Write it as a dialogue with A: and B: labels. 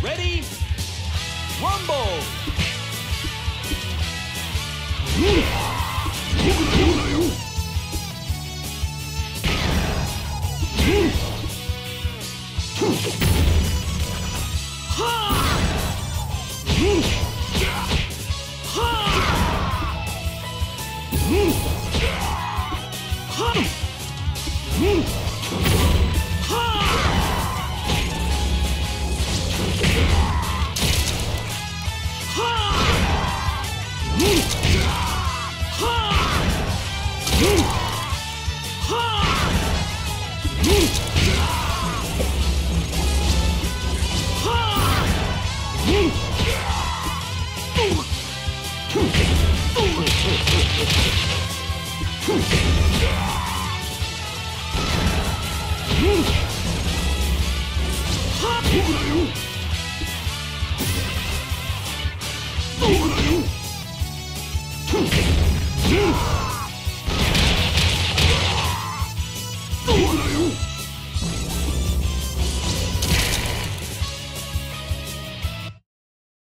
A: Ready?
B: Rumble!
C: Ha!
D: 僕だ
E: よ